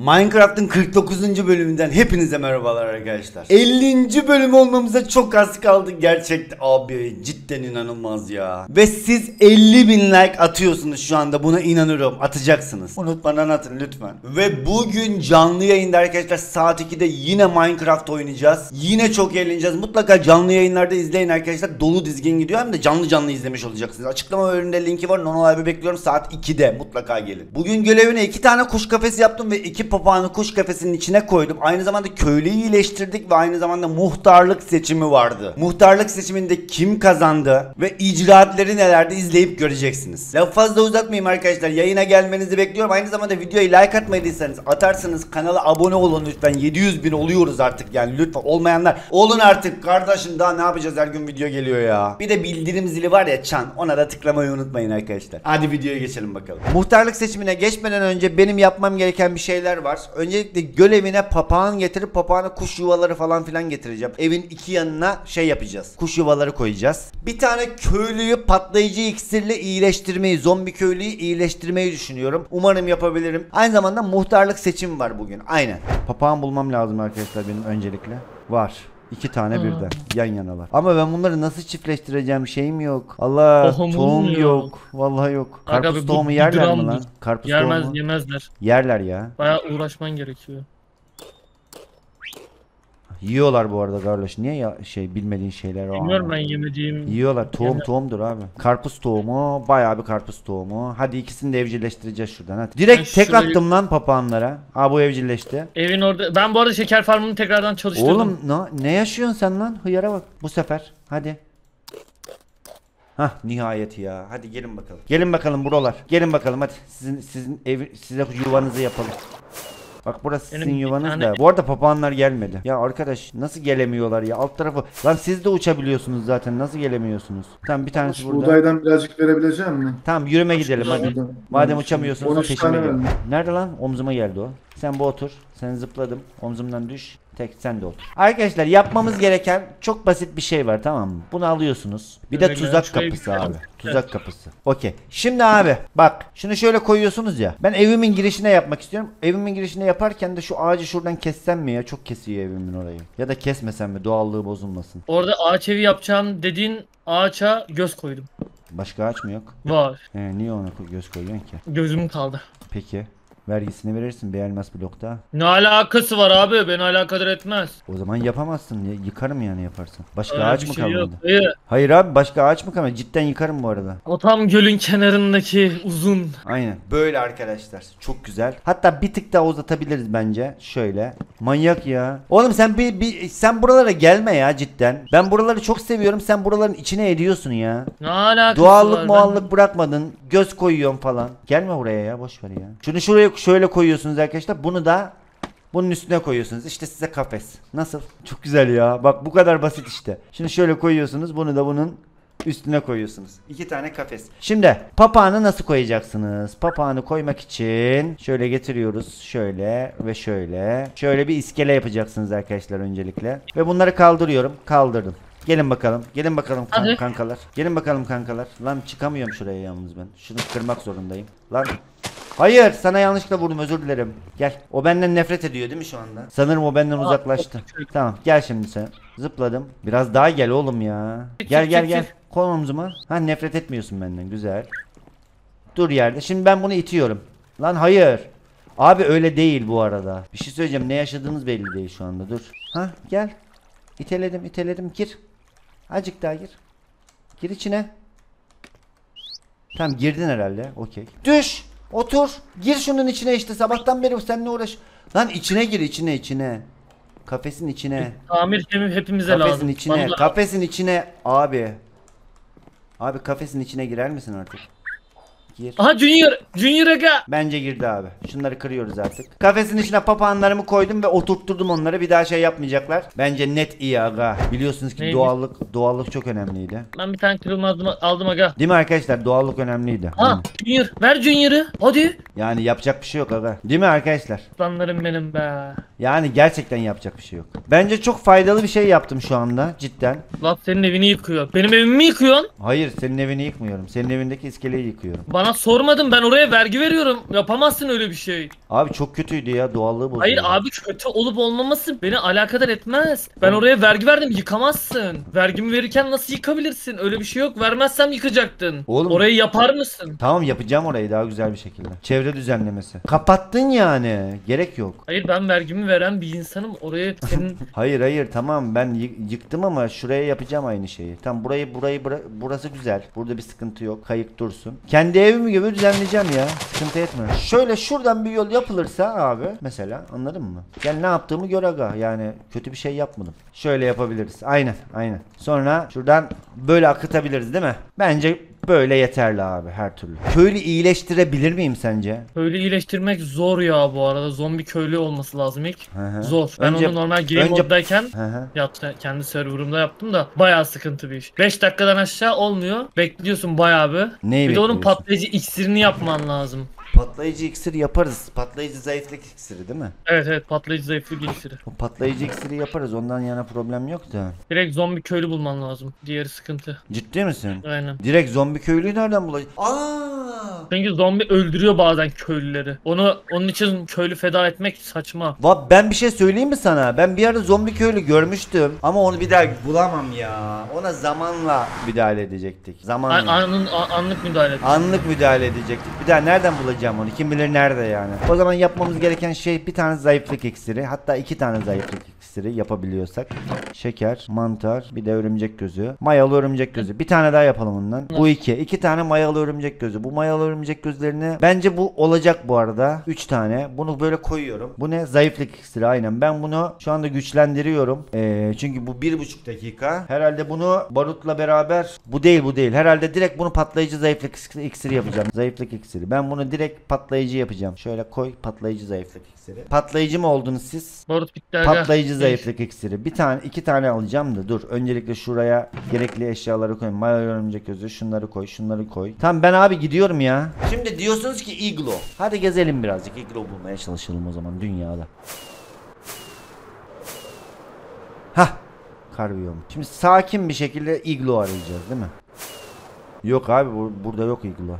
Minecraft'ın 49. bölümünden hepinize merhabalar arkadaşlar. 50. bölüm olmamıza çok az kaldı gerçekten. Abi cidden inanılmaz ya. Ve siz 50 bin like atıyorsunuz şu anda buna inanıyorum. Atacaksınız. Unutmadan atın lütfen. Ve bugün canlı yayında arkadaşlar saat 2'de yine Minecraft oynayacağız. Yine çok eğleneceğiz. Mutlaka canlı yayınlarda izleyin arkadaşlar. Dolu dizgin gidiyor hem de canlı canlı izlemiş olacaksınız. Açıklama bölümünde linki var. Nono abi bekliyorum saat 2'de mutlaka gelin. Bugün görevine iki tane kuş kafesi yaptım ve iki papağanı kuş kafesinin içine koydum. Aynı zamanda köylüyü iyileştirdik ve aynı zamanda muhtarlık seçimi vardı. Muhtarlık seçiminde kim kazandı ve icraatleri nelerdi izleyip göreceksiniz. Lafı fazla uzatmayayım arkadaşlar. Yayına gelmenizi bekliyorum. Aynı zamanda videoyu like atmadıysanız atarsınız. Kanala abone olun lütfen. 700 bin oluyoruz artık yani lütfen. Olmayanlar olun artık. Kardeşim daha ne yapacağız her gün video geliyor ya. Bir de bildirim zili var ya çan. Ona da tıklamayı unutmayın arkadaşlar. Hadi videoya geçelim bakalım. Muhtarlık seçimine geçmeden önce benim yapmam gereken bir şeyler var. Öncelikle göl evine papağan getirip papağana kuş yuvaları falan filan getireceğim. Evin iki yanına şey yapacağız. Kuş yuvaları koyacağız. Bir tane köylüyü patlayıcı iksirle iyileştirmeyi, zombi köylüyü iyileştirmeyi düşünüyorum. Umarım yapabilirim. Aynı zamanda muhtarlık seçimi var bugün. Aynen. Papağan bulmam lazım arkadaşlar benim öncelikle. Var. İki tane birden yan yanalar. Ama ben bunları nasıl çiftleştireceğim şeyim yok. Allah Tohumun tohum yok. yok. Vallahi yok. Aga Karpuz be, bu tohumu bir yerler mi lan? Karpuz Yermez tohumu. yemezler. Yerler ya. Bayağı uğraşman gerekiyor. Yiyorlar bu arada kardeş. Niye ya şey bilmediğin şeyler o Bilmiyorum ben yemediğim. Yiyorlar. Tohum Yeme- tohumdur abi. Karpuz tohumu. Bayağı bir karpuz tohumu. Hadi ikisini de evcilleştireceğiz şuradan hadi. Direkt Ben tek şurayı- attım lan papağanlara. Aa bu evcilleşti. Evin orada. Ben bu arada şeker farmını tekrardan çalıştırdım. Oğlum ne, ne yaşıyorsun sen lan? Hıyara bak bu sefer. Hadi. Hah nihayet ya. Hadi gelin bakalım. Gelin bakalım buralar. Gelin bakalım hadi. Sizin sizin evi size yuvanızı yapalım. Bak burası Benim sizin bir yuvanız tane- da. Bu arada papağanlar gelmedi. Ya arkadaş nasıl gelemiyorlar ya? Alt tarafı. Lan siz de uçabiliyorsunuz zaten. Nasıl gelemiyorsunuz? Tamam bir tanesi burada. Buğdaydan birazcık verebilecek misin? Tamam yürüme gidelim hadi. Madem uçamıyorsunuz 13 peşime tane gel. verdim. Nerede lan? Omzuma geldi o. Sen bu otur. Sen zıpladım. Omzumdan düş. Tek sen de otur. Arkadaşlar yapmamız gereken çok basit bir şey var tamam mı? Bunu alıyorsunuz. Bir de Öyle, tuzak kapısı abi. Tuzak kapısı. Okey. Şimdi abi bak şunu şöyle koyuyorsunuz ya. Ben evimin girişine yapmak istiyorum. Evimin girişine yaparken de şu ağacı şuradan kessem mi ya? Çok kesiyor evimin orayı. Ya da kesmesem mi? Doğallığı bozulmasın. Orada ağaç evi yapacağım dediğin ağaça göz koydum. Başka ağaç mı yok? Var. Ee, niye ona göz koyuyorsun ki? Gözüm kaldı. Peki. Vergisini verirsin bir elmas blokta. Ne alakası var abi? Beni alakadar etmez. O zaman yapamazsın. Ya- Yıkarım yani yaparsan. Başka Öyle ağaç bir mı şey yok. kalmadı? Hayır. Hayır abi başka ağaç mı kalmadı? Cidden yıkarım bu arada. O tam gölün kenarındaki uzun. Aynen. Böyle arkadaşlar. Çok güzel. Hatta bir tık daha uzatabiliriz bence. Şöyle. Manyak ya. Oğlum sen bir, bir sen buralara gelme ya cidden. Ben buraları çok seviyorum. Sen buraların içine ediyorsun ya. Ne alakası Doğallık var? muallık bırakmadın. Göz koyuyorsun falan. Gelme buraya ya boş ver ya. Şunu şuraya şöyle koyuyorsunuz arkadaşlar. Bunu da bunun üstüne koyuyorsunuz. İşte size kafes. Nasıl? Çok güzel ya. Bak bu kadar basit işte. Şunu şöyle koyuyorsunuz. Bunu da bunun üstüne koyuyorsunuz. İki tane kafes. Şimdi papağanı nasıl koyacaksınız? Papağanı koymak için şöyle getiriyoruz. Şöyle ve şöyle. Şöyle bir iskele yapacaksınız arkadaşlar öncelikle. Ve bunları kaldırıyorum. Kaldırdım. Gelin bakalım. Gelin bakalım kan- Hadi. kankalar. Gelin bakalım kankalar. Lan çıkamıyorum şuraya yalnız ben. Şunu kırmak zorundayım. Lan Hayır sana yanlışlıkla vurdum özür dilerim. Gel. O benden nefret ediyor değil mi şu anda? Sanırım o benden uzaklaştı. Tamam gel şimdi sen. Zıpladım. Biraz daha gel oğlum ya. Gel çık, gel çık, gel. çık. Koy omzuma. Ha nefret etmiyorsun benden güzel. Dur yerde. Şimdi ben bunu itiyorum. Lan hayır. Abi öyle değil bu arada. Bir şey söyleyeceğim. Ne yaşadığınız belli değil şu anda. Dur. Ha gel. İteledim iteledim. Gir. Azıcık daha gir. Gir içine. Tamam girdin herhalde. Okey. Düş. Otur. Gir şunun içine işte. Sabahtan beri seninle uğraş. Lan içine gir içine içine. Kafesin içine. Tamir hepimize Kafesin lazım. içine. Vallahi. Kafesin içine. Abi. Abi kafesin içine girer misin artık? Gir. Aha Junior. Junior aga. Bence girdi abi. Şunları kırıyoruz artık. Kafesin içine papağanlarımı koydum ve oturtturdum onları. Bir daha şey yapmayacaklar. Bence net iyi aga. Biliyorsunuz ki Neydi? doğallık doğallık çok önemliydi. Ben bir tane kırılmazdım aldım aga. Değil mi arkadaşlar? Doğallık önemliydi. Ha Junior. Ver Junior'ı. Hadi. Yani yapacak bir şey yok aga. Değil mi arkadaşlar? Aslanlarım benim be. Yani gerçekten yapacak bir şey yok. Bence çok faydalı bir şey yaptım şu anda cidden. Lan senin evini yıkıyor. Benim evimi mi yıkıyorsun? Hayır senin evini yıkmıyorum. Senin evindeki iskeleyi yıkıyorum. Bana Sana sormadım ben oraya vergi veriyorum. Yapamazsın öyle bir şey. Abi çok kötüydü ya doğallığı bozuyor. Hayır abi kötü olup olmaması beni alakadar etmez. Ben oraya vergi verdim yıkamazsın. Vergimi verirken nasıl yıkabilirsin? Öyle bir şey yok. Vermezsem yıkacaktın. Oğlum- Orayı yapar mısın? Tamam yapacağım orayı daha güzel bir şekilde. Çevre düzenlemesi. Kapattın yani. Gerek yok. Hayır ben vergimi veren bir insanım. Oraya senin Hayır hayır tamam ben yı- yıktım ama şuraya yapacağım aynı şeyi. Tam burayı burayı bıra- burası güzel. Burada bir sıkıntı yok. Kayık dursun. Kendi evimi gibi düzenleyeceğim ya. Sıkıntı etme. Şöyle şuradan bir yol yapılırsa abi mesela anladın mı? Gel ne yaptığımı gör aga. Yani kötü bir şey yapmadım. Şöyle yapabiliriz. Aynen aynen. Sonra şuradan böyle akıtabiliriz değil mi? Bence böyle yeterli abi her türlü. Köylü iyileştirebilir miyim sence? köylü iyileştirmek zor ya bu arada. Zombi köylü olması lazım ilk. Hı hı. Zor. Ben Önce- onu normal game önce- moddayken Hı hı. yaptı, kendi serverımda yaptım da bayağı sıkıntı bir iş. 5 dakikadan aşağı olmuyor. Bekliyorsun bayağı bir. Neyi bir de onun bekliyorsun? patlayıcı iksirini yapman lazım. Patlayıcı iksir yaparız. Patlayıcı zayıflık iksiri değil mi? Evet evet patlayıcı zayıflık iksiri. O patlayıcı iksiri yaparız. Ondan yana problem yok da. Direkt zombi köylü bulman lazım. Diğeri sıkıntı. Ciddi misin? Aynen. Direkt zombi köylüyü nereden bulacağız? Aa! Çünkü zombi öldürüyor bazen köylüleri. Onu onun için köylü feda etmek saçma. Va ben bir şey söyleyeyim mi sana? Ben bir ara zombi köylü görmüştüm ama onu bir daha bulamam ya. Ona zamanla müdahale edecektik. An- Zamanla. anın, a- anlık müdahale et. Anlık müdahale edecektik. Bir daha nereden bulacağım onu? Kim bilir nerede yani. O zaman yapmamız gereken şey bir tane zayıflık iksiri. Hatta iki tane zayıflık iksiri yapabiliyorsak. Şeker, mantar, bir de örümcek gözü. Mayalı örümcek gözü. Bir tane daha yapalım bundan. Bu iki. İki tane mayalı örümcek gözü. Bu mayalı örümcek gözlerini bence bu olacak bu arada. Üç tane. Bunu böyle koyuyorum. Bu ne? Zayıflık iksiri aynen. Ben bunu şu anda güçlendiriyorum. Ee, çünkü bu bir buçuk dakika. Herhalde bunu barutla beraber bu değil bu değil. Herhalde direkt bunu patlayıcı zayıflık iksiri yapacağım. Zayıflık iksiri. Ben bunu direkt patlayıcı yapacağım. Şöyle koy patlayıcı zayıflık iksiri. Patlayıcı mı oldunuz siz? Barut bitti aga. Patlayıcı zayıflık iksiri. Bir tane iki tane alacağım da dur. Öncelikle şuraya gerekli eşyaları koyayım. Maya örümcek gözü şunları koy şunları koy. Tamam ben abi gidiyorum ya. Şimdi diyorsunuz ki iglo. Hadi gezelim birazcık. Iglo bulmaya çalışalım o zaman dünyada. Hah. Kar biyomu. Şimdi sakin bir şekilde iglo arayacağız değil mi? Yok abi bur- burada yok iglo.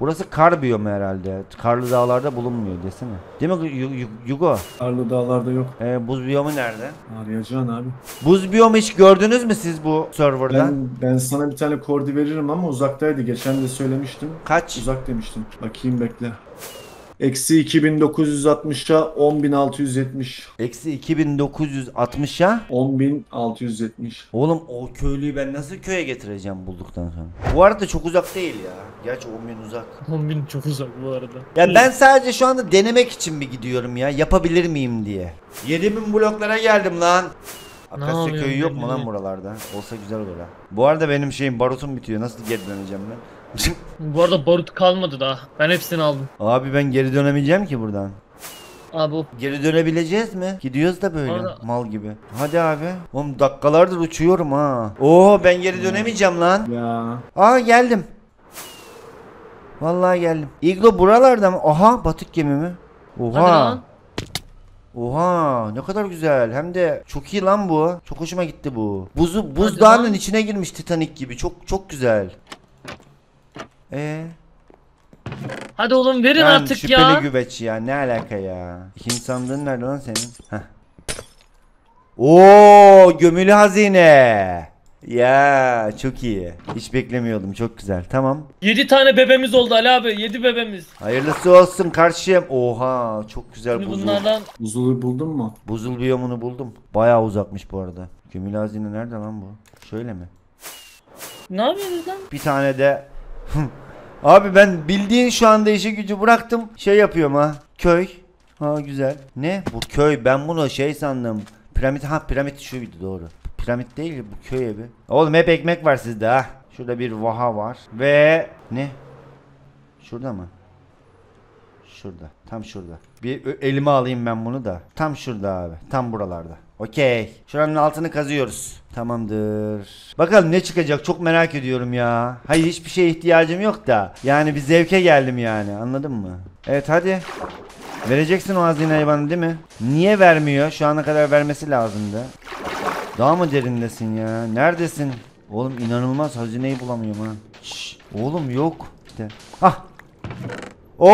Burası kar biyomu herhalde. Karlı dağlarda bulunmuyor desene. Değil mi Yu- Yu- Yugo? Karlı dağlarda yok. Ee, buz biyomu nerede? Arayacaksın abi. Buz biyomu hiç gördünüz mü siz bu serverda? Ben, ben sana bir tane kordi veririm ama uzaktaydı. Geçen de söylemiştim. Kaç? Uzak demiştim. Bakayım bekle. Eksi 2960'a 10670. Eksi 2960'a. 10670. Oğlum o köylüyü ben nasıl köye getireceğim bulduktan sonra? Bu arada çok uzak değil ya. Gerçi 10 bin uzak. 10 bin çok uzak bu arada. Ya ben sadece şu anda denemek için bir gidiyorum ya. Yapabilir miyim diye. 7000 bloklara geldim lan. Akasya köyü yok mu lan buralarda? Olsa güzel olur ha. Bu arada benim şeyim barutum bitiyor. Nasıl geri döneceğim ben? Bu arada barut kalmadı daha. Ben hepsini aldım. Abi ben geri dönemeyeceğim ki buradan. Abi o Geri dönebileceğiz mi? Gidiyoruz da böyle Orada- mal gibi. Hadi abi. Oğlum dakikalardır uçuyorum ha. Oo ben geri dönemeyeceğim lan. Ya Aa geldim. Vallahi geldim. Iglo buralarda mı? Aha batık gemi mi? Hadi Oha. lan. Oha ne kadar güzel. Hem de çok iyi lan bu. Çok hoşuma gitti bu. Buzu buzdağının lan. içine girmiş Titanic gibi. Çok çok güzel. Ee, Hadi oğlum verin ben artık şüpheli ya. güveç ya. Ne alaka ya? İkinci sandığın nerede lan senin? Heh. Oo gömülü hazine. Ya çok iyi. Hiç beklemiyordum. Çok güzel. Tamam. 7 tane bebemiz oldu Ali abi. 7 bebemiz. Hayırlısı olsun karşıyım. Oha çok güzel Şimdi buzul. bunlardan buzulu buldun mu? Buzul biyomunu buldum. Bayağı uzakmış bu arada. Gömülü hazine nerede lan bu? Şöyle mi? ne yapıyorsunuz lan? Bir tane de Abi ben bildiğin şu anda işi gücü bıraktım. Şey yapıyorum ha. Köy. Ha güzel. Ne? Bu köy. Ben bunu şey sandım. Piramit. Ha piramit şuydu doğru. Piramit değil bu köy evi. Oğlum hep ekmek var sizde ha. Şurada bir vaha var. Ve ne? Şurada mı? Şurada. Tam şurada. Bir elime alayım ben bunu da. Tam şurada abi. Tam buralarda. Okey. Şuranın altını kazıyoruz. Tamamdır. Bakalım ne çıkacak çok merak ediyorum ya. Hayır hiçbir şeye ihtiyacım yok da. Yani bir zevke geldim yani. Anladın mı? Evet hadi. Vereceksin o hazineyi bana değil mi? Niye vermiyor? Şu ana kadar vermesi lazımdı. Daha mı derindesin ya? Neredesin? Oğlum inanılmaz hazineyi bulamıyorum ha. Şşş. Oğlum yok. İşte Ah. Oo.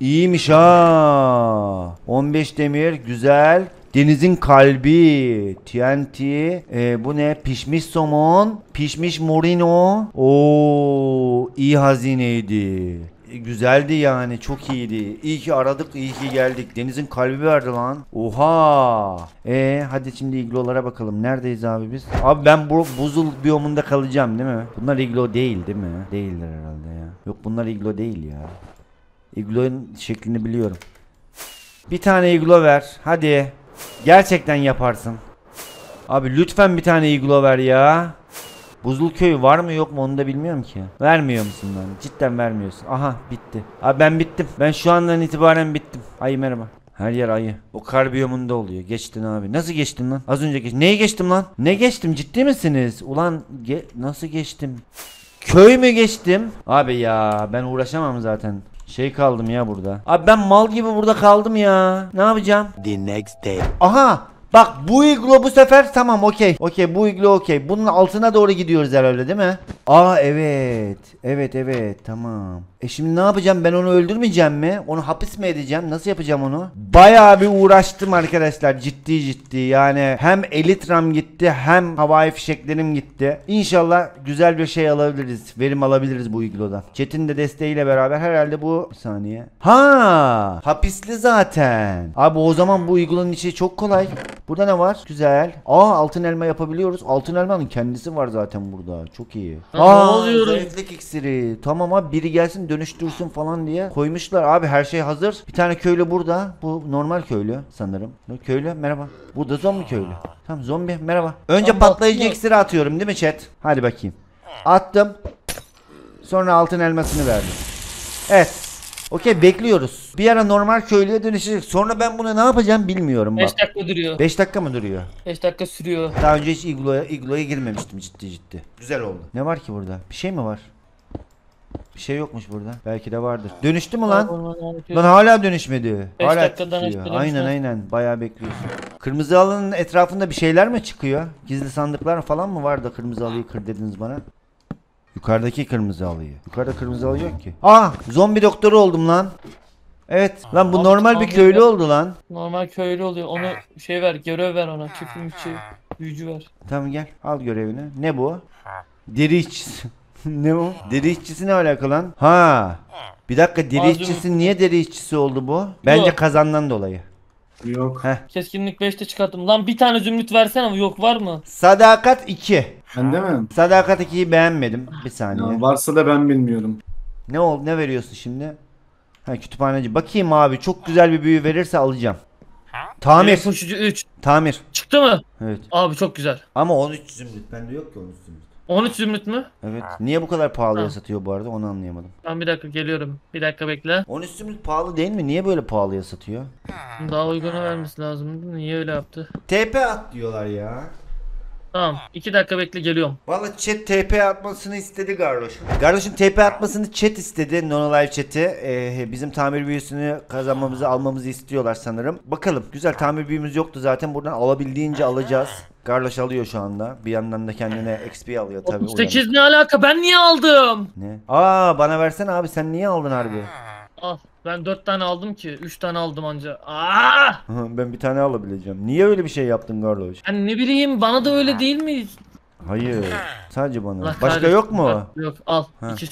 İyiymiş ha. 15 demir güzel. Denizin kalbi. TNT. Ee, bu ne? Pişmiş somon. Pişmiş morino. Oo, iyi hazineydi. E, Güzeldi yani çok iyiydi. İyi ki aradık iyi ki geldik. Denizin kalbi verdi lan. Oha. E hadi şimdi iglolara bakalım. Neredeyiz abi biz? Abi ben bu buzul biyomunda kalacağım değil mi? Bunlar iglo değil değil mi? Değiller herhalde ya. Yok bunlar iglo değil ya. Iglo'nun şeklini biliyorum. Bir tane iglo ver. Hadi. Gerçekten yaparsın. Abi lütfen bir tane iglo ver ya. Buzul köyü var mı yok mu onu da bilmiyorum ki. Vermiyor musun lan? Cidden vermiyorsun. Aha bitti. Abi ben bittim. Ben şu andan itibaren bittim. Ay merhaba. Her yer ayı. O kar biyomunda oluyor. Geçtin abi. Nasıl geçtin lan? Az önce geç. Neyi geçtim lan? Ne geçtim? Ciddi misiniz? Ulan ge- nasıl geçtim? Köy mü geçtim? Abi ya ben uğraşamam zaten. Şey kaldım ya burada. Abi ben mal gibi burada kaldım ya. Ne yapacağım? The next day. Aha bak bu iglo bu sefer tamam okey. Okey bu iglo okey. Bunun altına doğru gidiyoruz herhalde değil mi? Aa evet. Evet evet tamam. E şimdi ne yapacağım ben onu öldürmeyeceğim mi? Onu hapis mi edeceğim? Nasıl yapacağım onu? Bayağı bir uğraştım arkadaşlar ciddi ciddi. Yani hem elitram gitti hem havai fişeklerim gitti. İnşallah güzel bir şey alabiliriz. Verim alabiliriz bu iglodan. Chat'in de desteğiyle beraber herhalde bu bir saniye. Ha, hapisli zaten. Abi o zaman bu iglonun içi çok kolay. Burada ne var? Güzel. Aa altın elma yapabiliyoruz. Altın elmanın kendisi var zaten burada. Çok iyi. Ha, ne Aa oluyor? zayıflık iksiri. Tamam abi biri gelsin dönüştürsün falan diye koymuşlar. Abi her şey hazır. Bir tane köylü burada. Bu normal köylü sanırım. Bu Köylü merhaba. Burada zombi köylü. Tamam zombi merhaba. Önce Tamam, patlayıcı aslında- iksiri atıyorum değil mi chat? Hadi bakayım. Attım. Sonra altın elmasını verdim. Evet. Okey bekliyoruz. Bir ara normal köylüye dönüşecek. Sonra ben bunu ne yapacağım bilmiyorum bak. 5 dakika duruyor. 5 dakika mı duruyor? 5 dakika sürüyor. Daha önce hiç igloya, igloya girmemiştim ciddi ciddi. Güzel oldu. Ne var ki burada? Bir şey mi var? Bir şey yokmuş burada. Belki de vardır. Dönüştü mü lan? Lan hala dönüşmedi. Beş hala dakikadan titriyor. Aynen dönüşmez. aynen. Bayağı bekliyorsun. Kırmızı halının etrafında bir şeyler mi çıkıyor? Gizli sandıklar falan mı var da kırmızı halıyı kır dediniz bana? Yukarıdaki kırmızı halıyı. Yukarıda kırmızı halı yok ki. Aa, zombi doktoru oldum lan. Evet. Lan bu Abi, normal bir abi köylü oldu lan. Normal köylü oluyor. Onu şey ver, görev ver ona. Çiftlikçi, büyücü ver. Tamam gel al görevini. Ne bu? Deri işçisi. ne o? Deri işçisi ne alakalı lan? Ha. Bir dakika deri Malzeme- işçisi niye deri işçisi oldu bu? Bence Yok. kazandan dolayı. Yok. Heh. Keskinlik 5'te çıkarttım. Lan bir tane zümrüt versene ama yok var mı? Sadakat 2. Bende mi? Sadakat 2'yi beğenmedim. Bir saniye. Ya varsa da ben bilmiyorum. Ne oldu? Ne veriyorsun şimdi? Ha kütüphaneci. Bakayım abi çok güzel bir büyü verirse alacağım. Tamir. Koşucu 3. Tamir. Çıktı mı? Evet. Abi çok güzel. Ama 13 zümrüt. Bende yok ki 13 zümrüt. 13 zümrüt mü? Evet. Niye bu kadar pahalıya Ha. satıyor bu arada onu anlayamadım. Ben bir dakika geliyorum. Bir dakika bekle. 13 zümrüt pahalı değil mi? Niye böyle pahalıya satıyor? Daha uyguna vermesi lazım. Niye öyle yaptı? TP at diyorlar ya. Tamam. 2 dakika bekle geliyorum. Valla chat TP atmasını istedi Garloş. Garloş'un TP atmasını chat istedi. Nonolive chat'i. Ee, bizim tamir büyüsünü kazanmamızı almamızı istiyorlar sanırım. Bakalım. Güzel tamir büyümüz yoktu zaten. Buradan alabildiğince alacağız. Garloş alıyor şu anda. Bir yandan da kendine XP alıyor tabii. 38 ne alaka? Ben niye aldım? Ne? Aa bana versene abi sen niye aldın harbi? Al. Ben 4 tane aldım ki. 3 tane aldım anca. Aa! ben bir tane alabileceğim. Niye öyle bir şey yaptın Garloş? Ben ne bileyim bana da öyle değil mi? Hayır. Sadece bana. Allah Başka kahretsin. yok mu? Bak, Yok al. Ha. İki,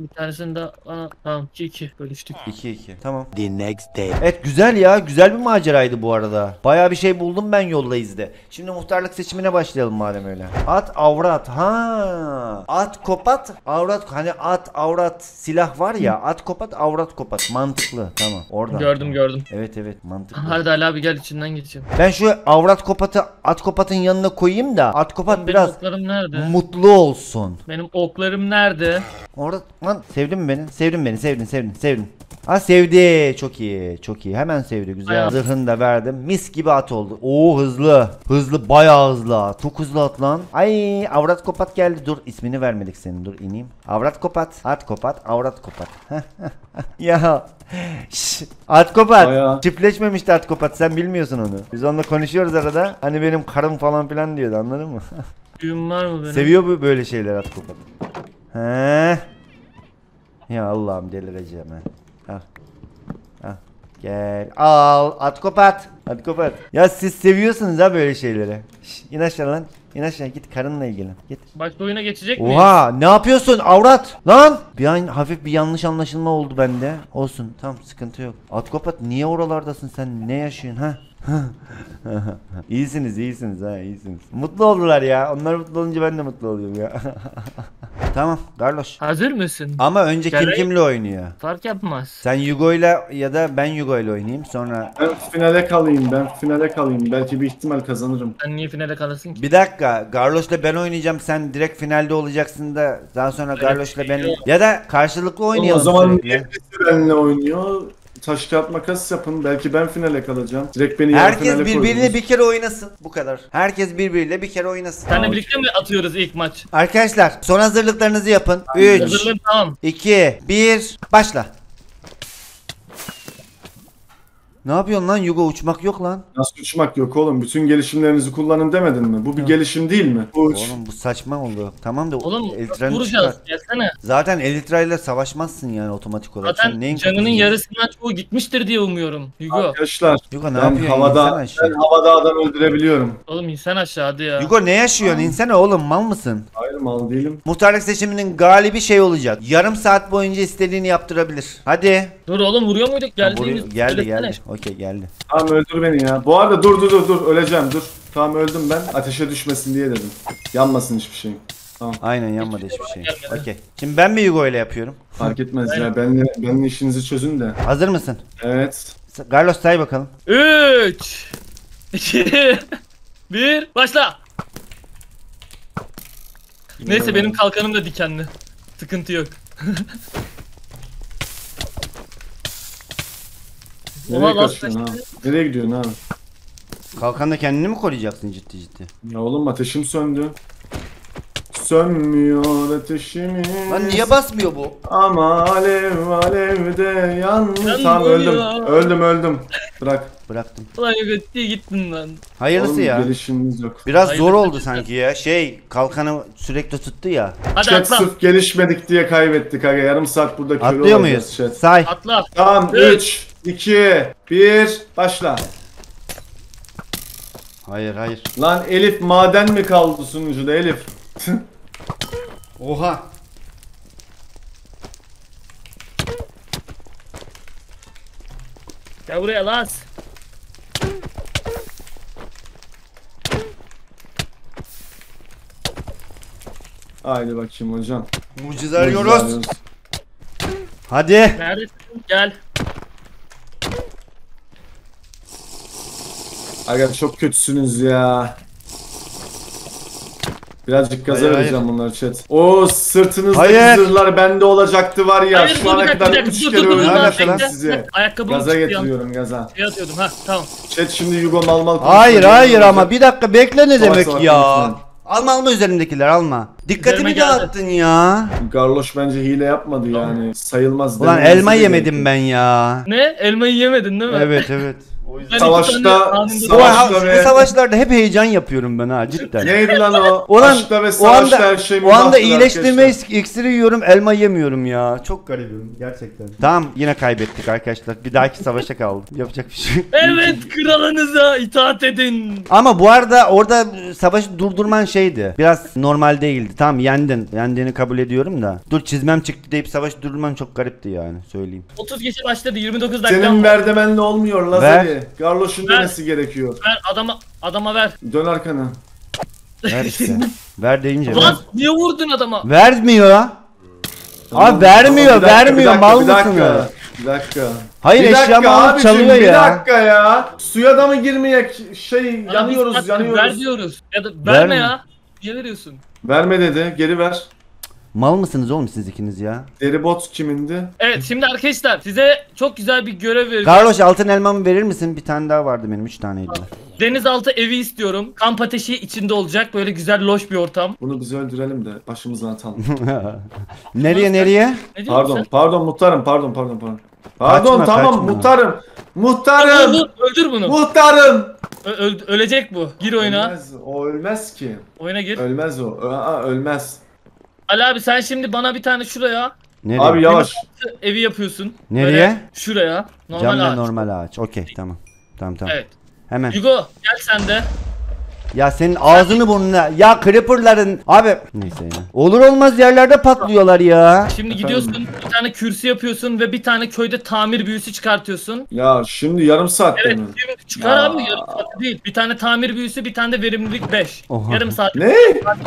bir tanesini de bana tamam 2 2 bölüştük. 2-2. Tamam. The next day. Evet güzel ya. Güzel bir maceraydı bu arada. Baya bir şey buldum ben yolda izde. Şimdi muhtarlık seçimine başlayalım madem öyle. At avrat. Ha. At kopat avrat. Hani at avrat silah var ya. At kopat avrat kopat. Mantıklı. Tamam. Oradan. Gördüm gördüm. Evet evet mantıklı. Hadi Ali abi gel içinden geçeyim. Ben şu avrat kopatı at kopatın yanına koyayım da at kopat Benim biraz oklarım nerede? mutlu olsun. Benim oklarım nerede? Orada lan sevdin mi beni? Sevdin beni. Sevdin sevdin sevdin. Ha sevdi. Çok iyi. Çok iyi. Hemen sevdi. Güzel. Zırhını da verdim. Mis gibi at oldu. Oo hızlı. Hızlı bayağı hızlı. at. Çok hızlı at lan. Ay avrat kopat geldi. Dur ismini vermedik senin. Dur ineyim. Avrat kopat. At kopat. Avrat kopat. ya. Şş, at kopat. Bayağı. Çiftleşmemişti at kopat. Sen bilmiyorsun onu. Biz onunla konuşuyoruz arada. Hani benim karım falan filan diyordu anladın mı? Düğüm var mı benim? Seviyor bu böyle şeyler at kopat. He. Ya Allah'ım delireceğim ha. Al. Al. Gel. Al. At kopat. At kopat. Ya siz seviyorsunuz ha böyle şeyleri. Şş, in aşağı lan. İn aşağı git karınla ilgilen. Git. Başka oyuna geçecek miyiz? Oha ne yapıyorsun avrat lan bir an hafif bir yanlış anlaşılma oldu bende olsun tamam sıkıntı yok at kopat niye oralardasın sen ne yaşıyorsun ha iyisiniz iyisiniz ha iyisiniz mutlu oldular ya onlar mutlu olunca ben de mutlu oluyorum ya tamam Carlos Hazır mısın? ama önce kim Gerek- kimle oynuyor Fark yapmaz. sen Yugo'yla ya da ben Yugo'yla oynayayım sonra Ben finale kalayım ben finale kalayım. Belki bir ihtimal kazanırım. Sen niye finale kalasın ki? Bir dakika Carlos'la ben oynayacağım sen direkt finalde olacaksın da daha sonra Carlos'la ben ya da karşılıklı o oynayalım zaman sürekli. niye benimle oynuyor? Taş kağıt makas yapın. Belki ben finale kalacağım. Direkt beni yarı Herkes finale birbiriyle koydunuz. bir kere oynasın. Bu kadar. Herkes birbiriyle bir kere oynasın. Seninle birlikte mi atıyoruz ilk maç? Arkadaşlar son hazırlıklarınızı yapın. 3, Hazırlığın tamam. 2, 1, başla. Ne yapıyorsun lan Yugo uçmak yok lan. Nasıl uçmak yok oğlum? Bütün gelişimlerinizi kullanın demedin mi? Bu bir gelişim değil mi? Uç. Oğlum bu saçma oldu. Tamam da Oğlum Elitran'ı vuracağız. çıkar. Gelsene. Zaten Elytra ile savaşmazsın yani otomatik olarak. Sen Zaten neyin canının kafasındasın? yarısından çoğu gitmiştir diye umuyorum. Hugo. Arkadaşlar Yugo ne ben yapıyorsun? havada ben aşağı. havada adam öldürebiliyorum. Oğlum insan aşağıda ya. Yugo ne yaşıyorsun? İnsene oğlum mal mısın? Hayır mal değilim. Muhtarlık seçiminin galibi şey olacak. Yarım saat boyunca istediğini yaptırabilir. Hadi. Dur oğlum vuruyor muyduk? Geldiğimiz. buraya- geldi geldi. Okey geldi. Tamam öldür beni ya. Bu arada dur dur dur dur öleceğim dur. Tamam öldüm ben. Ateşe düşmesin diye dedim. Yanmasın hiçbir şey. Aynen yanmadı hiçbir şey. Okey. Şimdi ben mi Yugo ile yapıyorum? Fark etmez ya. Benle, benle işinizi çözün de. Hazır mısın? Evet. Carlos say bakalım. 3 2 1 Başla. Neyse benim kalkanım da dikenli. Sıkıntı yok. Nereye Oha, lan kaçıyorsun ha? Nereye gidiyorsun ha? Kalkanla kendini mi koruyacaksın ciddi ciddi? Ya oğlum ateşim söndü. Sönmüyor ateşimiz. Lan niye basmıyor bu? Ama alev alevde. Yandı Tamam öldüm. Öldüm öldüm. Bırak. Bıraktım. Ulan yok diye gittin lan. Hayırlısı Oğlum, ya. gelişimimiz yok. Biraz Hayırlısı zor oldu sanki ya. Şey kalkanı sürekli tuttu ya. Hadi Chat atla. sırf gelişmedik diye kaybettik aga. Yarım saat burada köle Atlıyor olacağız muyuz? chat. Say. Atla. Tamam Evet. 3, 2, 1 başla. Hayır hayır. Lan Elif maden mi kaldı sunucuda Elif? Oha. Gel buraya Laz. Haydi bakayım hocam. Mucize arıyoruz. Hadi. Neredesin? Gel. Aga çok kötüsünüz ya. Birazcık gaza Hayır, vereceğim bunları chat. O sırtınızdaki Hayır. zırhlar bende olacaktı var ya. Hayır Şu ana kadar bir dakika. 3 Dur kere öldürdüm sizi. Ayakkabımı Gaza getiriyorum gaza. Şey atıyordum ha tamam. Chat şimdi Yugo mal mal. Hayır hayır ama bir dakika bekle ne demek ya. Alma alma üzerindekiler alma. Dikkatimi dağıttın ya. Garloş bence hile yapmadı yani. Sayılmaz. Ulan elma yemedim ben ya. Ne? Elmayı yemedin değil mi? Evet evet. Ben iki Savaşta- Savaşta bu ve- savaşlarda hep heyecan yapıyorum ben ha cidden. Neydi lan o? O an- Aşkta ve o savaşta anda, her şey o anda iyileştirme arkadaşlar. iksiri yiyorum elma yemiyorum ya. Çok garibim gerçekten. Tamam yine kaybettik arkadaşlar. Bir dahaki savaşa kaldım. Yapacak bir şey yok. Evet kralınıza itaat edin. Ama bu arada orada savaşı durdurman şeydi. Biraz normal değildi. Tamam yendin. Yendiğini kabul ediyorum da. Dur çizmem çıktı deyip savaşı durdurman çok garipti yani söyleyeyim. 30 geçe başladı 29 dakika. Senin verdemenle olmuyor Lazeri. Ver. Garloş'un Ver. gerekiyor. Ver adama adama ver. Dön arkana. Ver işte. Ver deyince. ver. Lan niye vurdun adama? Vermiyor. Abi vermiyor, Tamam, bir dakika, vermiyor. bir dakika, Mal bir dakika, mısınız? Bir dakika. Hayır, bir dakika eşyamı alıp çalıyor bir ya. dakika ya. Suya da mı girmeyek şey Ya yanıyoruz yanıyoruz. Ver diyoruz. Ya da verme Verme. ya. Niye veriyorsun? Verme dedi geri ver. Mal mısınız oğlum siz ikiniz ya? Deribot kimindi? Evet şimdi arkadaşlar size çok güzel bir görev vereceğim. Carlos altın elmamı verir misin? Bir tane daha vardı benim. Üç taneydi. Denizaltı evi istiyorum. Kamp ateşi içinde olacak. Böyle güzel loş bir ortam. Bunu biz öldürelim de başımızdan atalım. nereye nereye? Ne diyorsun pardon sen? pardon muhtarım pardon pardon pardon. Pardon Kaçma, tamam kaçma. muhtarım. Dur, Muhtarım. dur, öldür bunu. Muhtarım. Ö- öl- ölecek bu. Gir oyuna. Ölmez, o ölmez ki. Oyuna gir. Ölmez o. Aa, ölmez. Ali abi sen şimdi bana bir tane şuraya Nereye? Abi yavaş. Evi yapıyorsun. Nereye? Böyle şuraya. Normal Cam ve ağaç. normal ağaç. Okey tamam. Tamam tamam. Evet. Hemen. Hugo gel sen de. Ya senin ağzını burnuna. Ya creeperların. Abi. Neyse ya. Olur olmaz yerlerde patlıyorlar ya. Şimdi gidiyorsun bir tane kürsü yapıyorsun ve bir tane köyde tamir büyüsü çıkartıyorsun. Ya şimdi yarım saatte Evet mi? şimdi çıkar Ya. abi yarım saat değil. Bir tane tamir büyüsü bir tane de verimlilik 5. Oha. Yarım saat. Ne?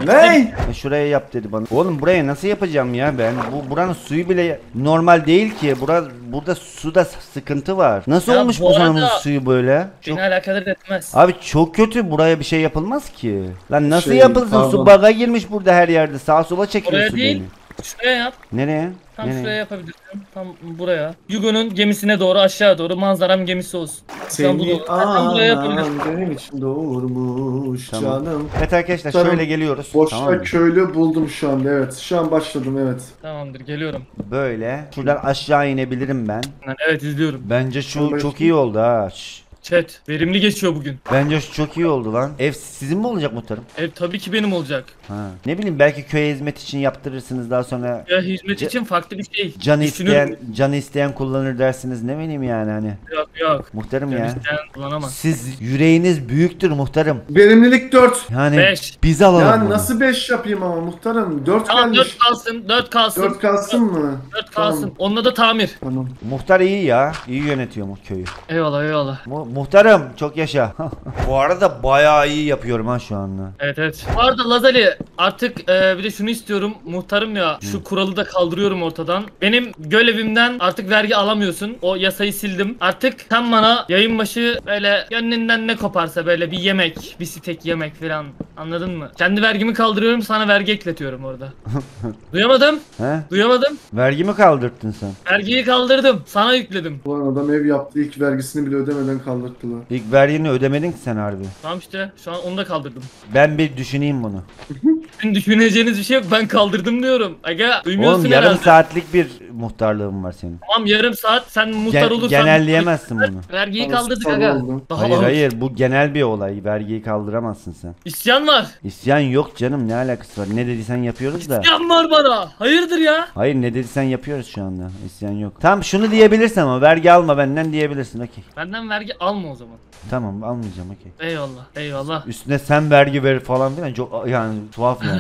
Ne? E şuraya yap dedi bana. Oğlum buraya nasıl yapacağım ya ben? Bu buranın suyu bile normal değil ki. Bura burada suda sıkıntı var. Nasıl Ya olmuş bu bu buranın arada- suyu böyle? Çok- Beni alakadar etmez. Abi çok kötü. Buraya bir şey yapılmaz ki. Lan nasıl Şey, yapılsın? Su pardon. baga girmiş burada her yerde. Sağa sola çekiyor Oraya su değil. beni. Şuraya yap. Nereye? Tam Nereye? şuraya yapabilirsin. Tam buraya. Hugo'nun gemisine doğru aşağı doğru manzaram gemisi olsun. Sen bu Seni doğru. Buraya yapabilirsin. benim için doğurmuş Tamam. canım. Evet arkadaşlar Tamam. şöyle geliyoruz. Boşta Tamam mı? köylü buldum şu anda evet. Şu an başladım evet. Tamamdır geliyorum. Böyle. Şuradan aşağı inebilirim ben. Evet izliyorum. Bence şu Ben çok iyi oldu ha. Şş. Chat verimli geçiyor bugün. Bence şu çok iyi oldu lan. Ev sizin mi olacak muhtarım? Ev tabii ki benim olacak. Ha. Ne bileyim belki köye hizmet için yaptırırsınız daha sonra Ya hizmet Ce- için farklı bir şey. canı Düşünüyorum. isteyen canı isteyen kullanır dersiniz ne bileyim yani hani. Yok yok. Muhtarım Yani ya. isteyen kullanamaz. Siz yüreğiniz büyüktür muhtarım. Verimlilik 4. Yani Beş. biz alalım Ya bunu. nasıl 5 yapayım ama muhtarım? 4 Tamam gelmiş. 4 kalsın. 4 kalsın. 4 kalsın mı? 4 kalsın. Tamam. Onunla da tamir. Tamam. Muhtar iyi ya. İyi yönetiyor mu köyü. Eyvallah eyvallah. Mu- muhtarım çok yaşa. Bu arada bayağı iyi yapıyorum ha şu anda. Evet evet. Bu arada Lazali artık e, bir de şunu istiyorum. Muhtarım ya şu kuralı da kaldırıyorum ortadan. Benim görevimden artık vergi alamıyorsun. O yasayı sildim. Artık sen bana yayın başı böyle gönlünden ne koparsa böyle bir yemek, bir stek yemek falan anladın mı? Kendi vergimi kaldırıyorum sana vergi ekletiyorum orada. Duyamadım. He? Duyamadım. Vergi mi kaldırttın sen? Vergiyi kaldırdım. Sana yükledim. Ulan adam ev yaptı ilk vergisini bile ödemeden kaldırttılar. İlk vergini ödemedin ki sen harbi. Tamam işte şu an onu da kaldırdım. Ben bir düşüneyim bunu. Sizin düşüneceğiniz bir şey yok. Ben kaldırdım diyorum. Aga duymuyorsun Oğlum yarım herhalde. saatlik bir muhtarlığım var senin. Tamam yarım saat sen muhtar Gen- olursan genelleyemezsin bunu. vergiyi Tamam, kaldırdık aga. oldu. Daha Hayır var. hayır bu genel bir olay. Vergiyi kaldıramazsın sen. İsyan var. İsyan yok canım ne alakası var. Ne dediysen yapıyoruz da. İsyan var bana. Hayırdır ya? Hayır ne dediysen yapıyoruz şu anda. İsyan yok. Tamam şunu diyebilirsin ama vergi alma benden diyebilirsin okey. Benden vergi alma o zaman. Tamam almayacağım okey. Eyvallah. Eyvallah. Üstüne sen vergi ver falan filan çok yani tuhaf yani.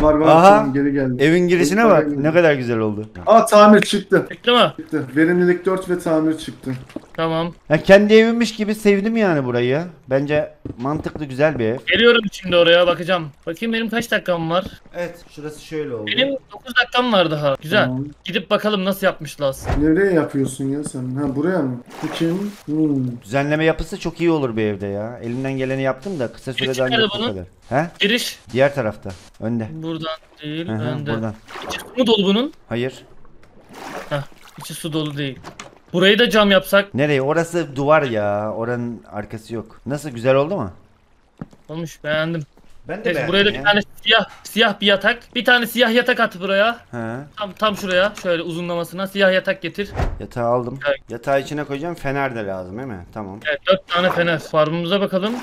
Var var Aha. tamam, geri geldi. Evin girişine bak ne kadar güzel oldu. Aa tamir çıktı. Bekleme. Çıktı. Verimlilik 4 ve tamir çıktı. Tamam. Ya kendi evimmiş gibi sevdim yani burayı. Bence mantıklı güzel bir ev. Geliyorum şimdi oraya bakacağım. Bakayım benim kaç dakikam var. Evet şurası şöyle oldu. Benim 9 dakikam var daha. Güzel. Tamam. Gidip bakalım nasıl yapmışlar. Nereye yapıyorsun ya sen? Ha buraya mı? Bu kim? Hmm. Düzenleme yapısı çok iyi olur bir evde ya. Elimden geleni yaptım da kısa sürede ancak bu bunu? kadar. He? Giriş Diğer tarafta. Önde. buradan değil, Hı hı, önde. buradan. İçi su mu dolu bunun? Hayır. Heh, içi su dolu değil. Burayı da cam yapsak Nereye? Orası duvar ya. Oranın arkası yok. Nasıl güzel oldu mu? olmuş beğendim. Ben Neyse buraya da bir tane siyah siyah bir yatak. Bir tane siyah yatak at buraya. He. Tam tam şuraya şöyle uzunlamasına siyah yatak getir. Yatağı aldım. Evet. Yatağı içine koyacağım. Fener de lazım değil mi? Tamam. Evet dört tane fener. Farmımıza bakalım.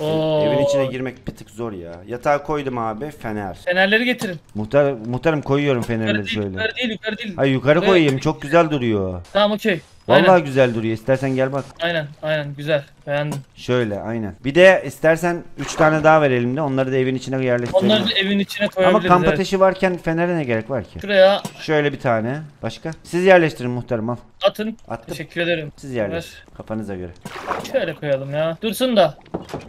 Oo. Evin içine girmek bir tık zor ya. Yatağı koydum abi. Fener. Fenerleri getirin. Muhtar, muhtarım koyuyorum Yukarı fenerleri değil, şöyle. yukarı değil, yukarı değil. Hayır yukarı Evet. koyayım. Çok güzel duruyor. Tamam okey. Vallahi Aynen, güzel duruyor. İstersen gel bak. aynen, aynen güzel. Beğendim. Şöyle aynen. Bir de istersen 3 tane daha ver elimde. Onları da evin içine yerleştirelim. Onları da evin içine Ama koyabiliriz. kamp evet. ateşi varken fenere ne gerek var ki? Şuraya Şöyle bir tane. Başka? Siz yerleştirin muhtarım al. atın. Attım. Teşekkür ederim. Siz yerleştirin. Kafanıza göre. Şöyle koyalım ya. Dursun da.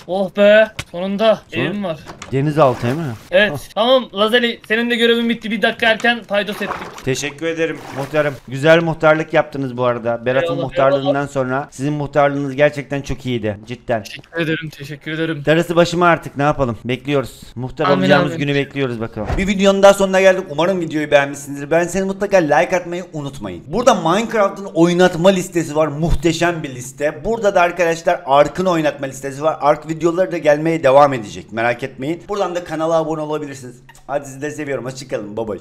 Oh be. Sonunda Sonra? evim var. Denizaltı değil mi? Evet. tamam Lazali senin de görevin bitti. Bir dakika erken paydos ettik. Teşekkür ederim muhtarım. Güzel muhtarlık yaptınız bu arada. Berat'ın Eyvallah, muhtarlığından sonra sizin muhtarlığınız gerçekten çok iyiydi. Cidden. Teşekkür ederim. Teşekkür ederim. Darısı başıma artık ne yapalım? Bekliyoruz. Muhtar Amin, olacağımız amin. günü bekliyoruz bakalım. Bir videonun daha sonuna geldik. Umarım videoyu beğenmişsinizdir. Ben seni mutlaka like atmayı unutmayın. Burada Minecraft'ın oynatma listesi var. Muhteşem bir liste. Burada da arkadaşlar Ark'ın oynatma listesi var. Ark videoları da gelmeye devam edecek. Merak etmeyin. Buradan da kanala abone olabilirsiniz. Hadi sizleri seviyorum. Hoşçakalın. Bye bye.